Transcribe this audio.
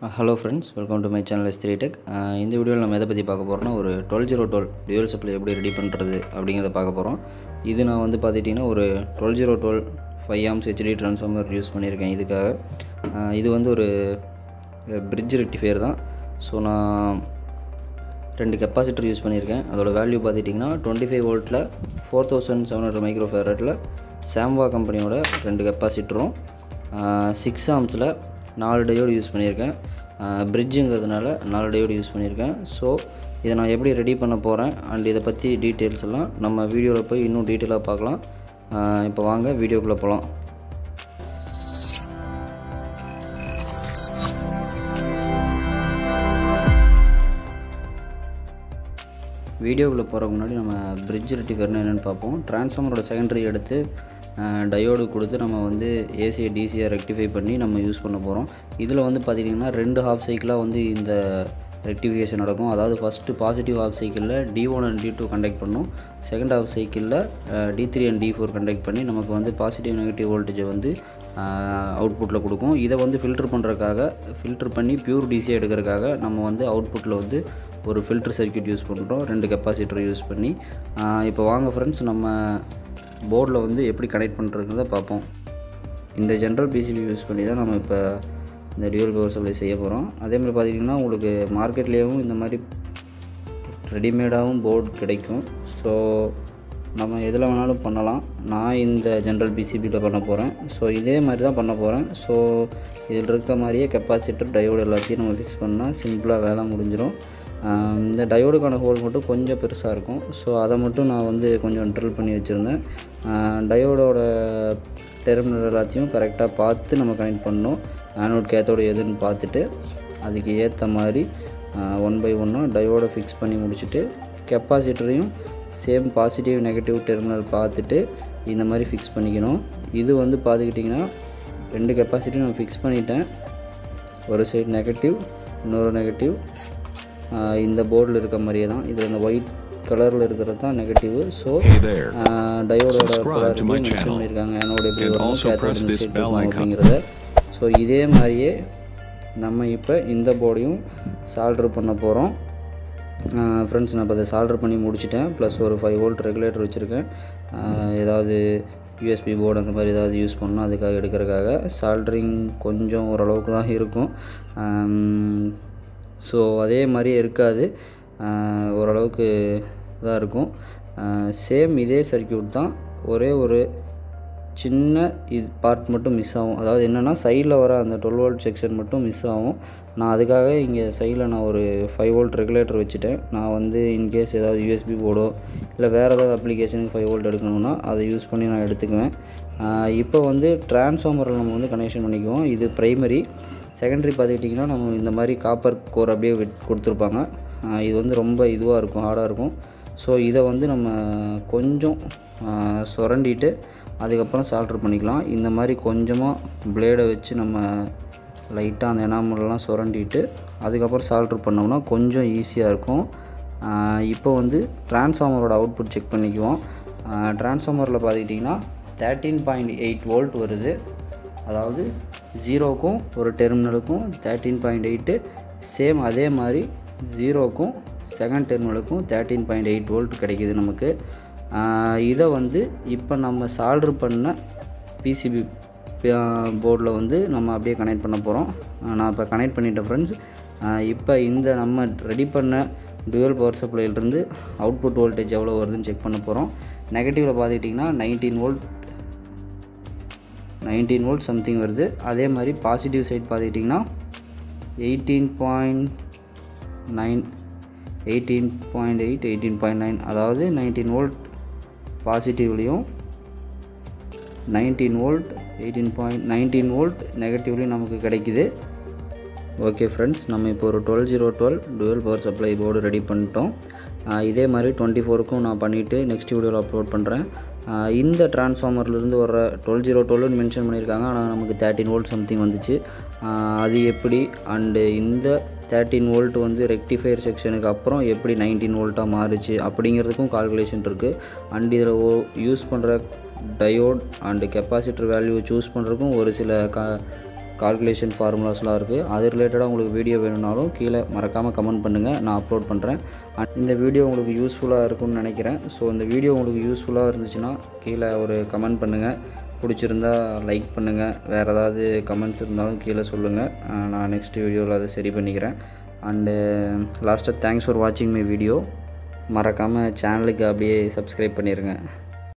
Hello friends welcome to my channel S three Tech இந்த வீடியோவில் நம்ம எதை பற்றி பார்க்க போகிறோம்னா ஒரு twelve zero twelve dual supply எப்படி ரெடி பண்ணுறது அப்படிங்கிறத பார்க்க போகிறோம் இது நான் வந்து பார்த்துட்டிங்கன்னா ஒரு twelve zero twelve five amps HT transformer use பண்ணியிருக்கேன் இதுக்காக. இது வந்து ஒரு பிரிட்ஜ் ரெக்டிஃபையர் தான். ஸோ நான் ரெண்டு கெப்பாசிட்டர் யூஸ் பண்ணியிருக்கேன். அதோட வேல்யூ பார்த்துட்டிங்கன்னா டுவெண்ட்டி ஃபைவ் வோல்ட்டில் four thousand seven hundred micro ஃபேரட்டில் Samwha கம்பெனியோட ரெண்டு கெப்பாசிட்டரும் சிக்ஸ் ஆம்ஸில் நாலு டையோடு யூஸ் பண்ணியிருக்கேன். பிரிட்ஜுங்கிறதுனால நாலு டையோடு யூஸ் பண்ணியிருக்கேன். ஸோ இதை நான் எப்படி ரெடி பண்ண போகிறேன் அண்ட் இதை பற்றி டீட்டெயில்ஸ் எல்லாம் நம்ம வீடியோவில் போய் இன்னும் டீட்டெயிலாக பார்க்கலாம். இப்போ வாங்க வீடியோக்குள்ளே போகலாம் வீடியோக்குள்ளே போகிறக்கு முன்னாடி நம்ம பிரிட்ஜ் ரெட்டிஃபர்னு என்னென்னு பார்ப்போம். ட்ரான்ஸ்ஃபார்மரோட செகண்டரி எடுத்து டயோடு கொடுத்து நம்ம வந்து ஏசியை டிசியை ரெக்டிஃபை பண்ணி நம்ம யூஸ் பண்ண போகிறோம் இதில் வந்து பார்த்திங்கன்னா ரெண்டு ஹாஃப் சைக்கிளாக வந்து இந்த ரெக்டிஃபிகேஷன் நடக்கும். அதாவது ஃபஸ்ட்டு பாசிட்டிவ் ஹாஃப் சைக்கிளில் T one and T two conduct பண்ணும். செகண்ட் ஹாஃப் சைக்கிளில் T three and T four conduct பண்ணி நமக்கு வந்து பாசிட்டிவ் நெகட்டிவ் வோல்டேஜை வந்து அவுட்புட்டில் கொடுக்கும். இதை வந்து ஃபில்டர் பண்ணுறக்காக ஃபில்டர் பண்ணி பியூர் டிசி எடுக்கிறதுக்காக நம்ம வந்து அவுட்புட்டில் வந்து ஒரு ஃபில்டர் சர்க்கியூட் யூஸ் பண்ணுறோம் ரெண்டு கெப்பாசிட்டர் யூஸ் பண்ணி. இப்போ வாங்க ஃப்ரெண்ட்ஸ் நம்ம போர்டில் வந்து எப்படி கனெக்ட் பண்ணுறதுங்கிறத பார்ப்போம். இந்த ஜென்ரல் பிசிபி யூஸ் பண்ணி தான் நம்ம இப்போ இந்த டியூல் பவர் சப்ளை செய்ய போகிறோம் அதே மாதிரி பார்த்திங்கன்னா உங்களுக்கு மார்க்கெட்லேயும் இந்த மாதிரி ரெடிமேடாகவும் போர்டு கிடைக்கும். ஸோ நம்ம எதில் வேணாலும் பண்ணலாம். நான் இந்த ஜென்ரல் பிசிபியில் பண்ண போகிறேன் ஸோ இதே மாதிரி தான் பண்ண போகிறேன் ஸோ இதில் இருக்க மாதிரியே கெப்பாசிட்டர் டயோடு எல்லாத்தையும் நம்ம ஃபிக்ஸ் பண்ணால் சிம்பிளாக வேலை முடிஞ்சிடும் இந்த டயோடுக்கான ஹோல் மட்டும் கொஞ்சம் பெருசாக இருக்கும். ஸோ அதை மட்டும் நான் வந்து கொஞ்சம் ட்ரில் பண்ணி வச்சுருந்தேன். டயோடோட டெர்மினல் எல்லாத்தையும் கரெக்டாக பார்த்து நம்ம கனெக்ட் பண்ணணும். ஆனோட் கேத்தோடு எதுன்னு பார்த்துட்டு அதுக்கு ஏற்ற மாதிரி ஒன் பை ஒன்னாக டயோடை ஃபிக்ஸ் பண்ணி முடிச்சுட்டு கெப்பாசிட்டரையும் சேம் பாசிட்டிவ் நெகட்டிவ் டெர்மினல் பார்த்துட்டு இந்த மாதிரி ஃபிக்ஸ் பண்ணிக்கணும். இது வந்து பார்த்துக்கிட்டிங்கன்னா ரெண்டு கெப்பாசிட்டி நான் ஃபிக்ஸ் பண்ணிட்டேன். ஒரு சைடு நெகட்டிவ் இன்னொரு நெகட்டிவ் இந்த போர்டில் இருக்க மாதிரியே தான். இது அந்த ஒயிட் கலரில் இருக்கிறது தான் நெகட்டிவ் ஸோ. டயோடோட மென்ஷன் channel. பண்ணியிருக்காங்க. என்னோட எப்படி. அப்படிங்கிறத. ஸோ இதே மாதிரியே நம்ம இப்போ இந்த போர்டையும் சால்ட்ரு பண்ண போகிறோம் ஃப்ரெண்ட்ஸ் நான் இப்போ அதை சால்ட்ரு பண்ணி முடிச்சிட்டேன். ப்ளஸ் ஒரு ஃபைவ் வோல்ட் ரெகுலேட்டர் வச்சுருக்கேன். ஏதாவது யூஎஸ்பி போர்டு அந்த மாதிரி ஏதாவது யூஸ் பண்ணால் அதுக்காக எடுக்கிறதுக்காக. சால்ட்ரிங் கொஞ்சம் ஓரளவுக்கு தான் இருக்கும். ஸோ அதே மாதிரியே இருக்காது. ஓரளவுக்கு இதாக இருக்கும். சேம் இதே சர்க்கியூட் தான். ஒரே ஒரு சின்ன இது பார்ட் மட்டும் மிஸ் ஆகும். அதாவது என்னென்னா சைடில் வர அந்த டுவெல் வோல்ட் செக்ஷன் மட்டும் மிஸ் ஆகும். நான் அதுக்காக இங்கே சைடில் நான் ஒரு ஃபைவ் வோல்ட் ரெகுலேட்டர் வச்சுட்டேன். நான் வந்து இன்கேஸ் ஏதாவது யூஎஸ்பி போர்டோ இல்லை வேறு ஏதாவது அப்ளிகேஷனுக்கு ஃபைவ் வோல்ட் எடுக்கணும்னா அதை யூஸ் பண்ணி நான் எடுத்துக்குவேன். இப்போ வந்து டிரான்ஸ்ஃபார்மரில் நம்ம வந்து கனெக்ஷன் பண்ணிக்குவோம். இது ப்ரைமரி செகண்டரி பார்த்துக்கிட்டிங்கன்னா நம்ம இந்த மாதிரி காப்பர் கோர் அப்படியே கொடுத்துருப்பாங்க. இது வந்து ரொம்ப இதுவாக இருக்கும் ஹார்டாக இருக்கும். ஸோ இதை வந்து நம்ம கொஞ்சம் சுரண்டிட்டு அதுக்கப்புறம் சால்ட்ரு பண்ணிக்கலாம். இந்த மாதிரி கொஞ்சமாக பிளேடை வச்சு நம்ம லைட்டாக அந்த எனாமல்லாம் சுரண்டிட்டு அதுக்கப்புறம் சால்ட்ரு பண்ணோம்னா கொஞ்சம் ஈஸியாக இருக்கும். இப்போ வந்து டிரான்ஸ்ஃபார்மரோட அவுட்புட் செக் பண்ணிக்குவோம். டிரான்ஸ்ஃபார்மரில் பார்த்துக்கிட்டிங்கன்னா தேர்ட்டீன் பாயிண்ட் எயிட் வோல்ட் வருது. அதாவது ஜீரோக்கும் ஒரு டெர்மினலுக்கும் தேர்ட்டீன் பாயிண்ட் எயிட்டு சேம் அதே மாதிரி ஜீரோக்கும் செகண்ட் டெர்மினலுக்கும் தேர்ட்டீன் பாயிண்ட் எயிட் வோல்ட் கிடைக்கிது நமக்கு. இதை வந்து இப்போ நம்ம சால்ட்ரு பண்ண பிசிபி போர்டில் வந்து நம்ம அப்படியே கனெக்ட் பண்ண போகிறோம் நான் இப்போ கனெக்ட் பண்ணிட்டேன் ஃப்ரெண்ட்ஸ் இப்போ இந்த நம்ம ரெடி பண்ண டுவெல் பவர் சப்ளைலேருந்து அவுட்புட் வோல்டேஜ் எவ்வளோ வருதுன்னு செக் பண்ண போகிறோம் நெகட்டிவில் பார்த்துக்கிட்டிங்கன்னா nineteen volt nineteen volt something வருது. அதே மாதிரி பாசிட்டிவ் சைட் பார்த்துக்கிட்டிங்கன்னா eighteen point nine eighteen point eight eighteen point nine அதாவது nineteen volt பாசிட்டிவ்லேயும் nineteen volt eighteen point nineteen volt நெகட்டிவ்லேயும் நமக்கு கிடைக்குது. ஓகே ஃப்ரெண்ட்ஸ் நம்ம இப்போ ஒரு twelve zero twelve twelve power supply board ready பண்ணிட்டோம். இதே மாதிரி டுவெண்ட்டி ஃபோருக்கும் நான் பண்ணிவிட்டு நெக்ஸ்ட் வீடியோவில் அப்லோட் பண்ணுறேன் இந்த டிரான்ஸ்ஃபார்மர்லேருந்து வர டுவெல் ஜீரோ டுவெல்னு மென்ஷன் பண்ணியிருக்காங்க. ஆனால் நமக்கு தேர்ட்டின் வோல்ட் சம்திங் வந்துச்சு. அது எப்படி? அண்டு இந்த தேர்ட்டின் வோல்ட் வந்து ரெக்டிஃபையர் செக்ஷனுக்கு அப்புறம் எப்படி நைன்டீன் வோல்ட்டாக மாறுச்சு அப்படிங்கிறதுக்கும் கால்குலேஷன் இருக்குது அண்ட் இதில் ஓ யூஸ் பண்ணுற diode and capacitor value choose பண்ணுறதுக்கும் ஒரு சில கா கால்குலேஷன் ஃபார்முலாஸ்லாம் இருக்குது அது ரிலேட்டடாக உங்களுக்கு வீடியோ வேணும்னாலும் கீழே மறக்காமல் கமெண்ட் பண்ணுங்கள் நான் அப்லோட் பண்ணுறேன் இந்த வீடியோ உங்களுக்கு யூஸ்ஃபுல்லாக இருக்கும்னு நினைக்கிறேன். ஸோ இந்த வீடியோ உங்களுக்கு யூஸ்ஃபுல்லாக இருந்துச்சுன்னா கீழே ஒரு கமெண்ட் பண்ணுங்கள் பிடிச்சிருந்தா லைக் பண்ணுங்கள் வேறு ஏதாவது கமெண்ட்ஸ் இருந்தாலும் கீழே சொல்லுங்கள் நான் நெக்ஸ்ட் வீடியோவில் அதை சரி பண்ணிக்கிறேன். அண்டு லாஸ்ட்டாக தேங்க்ஸ் ஃபார் வாட்சிங் மை வீடியோ மறக்காமல் சேனலுக்கு அப்படியே சப்ஸ்கிரைப் பண்ணிடுங்க